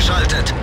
geschaltet.